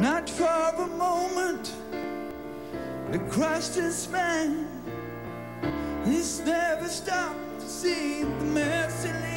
Not for a moment The Christ is man. He's never stopped to see the mercy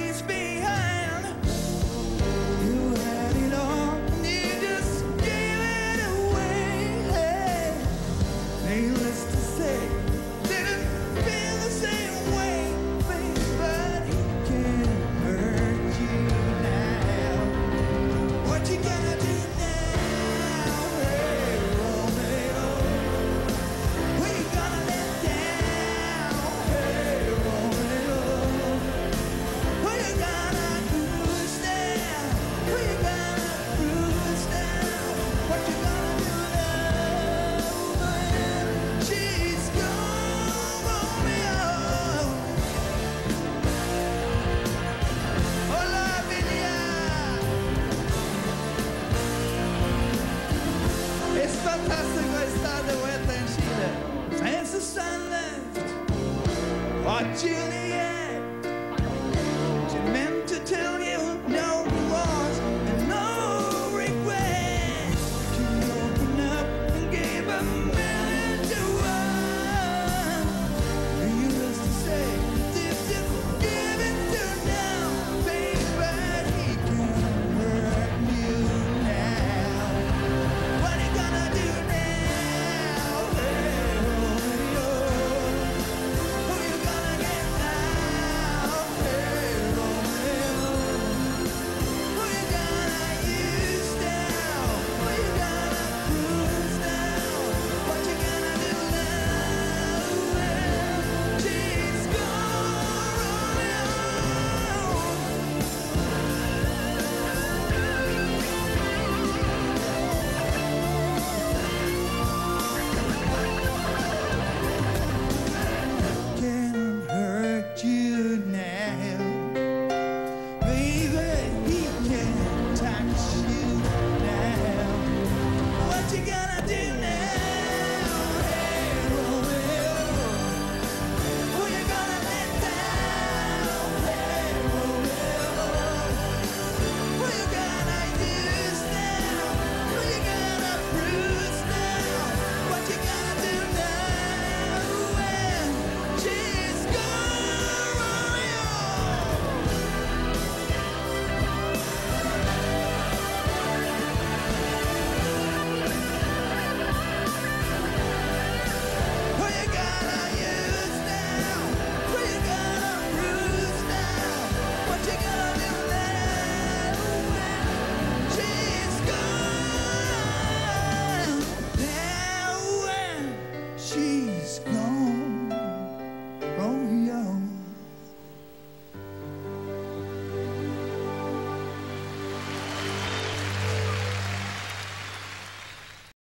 watching.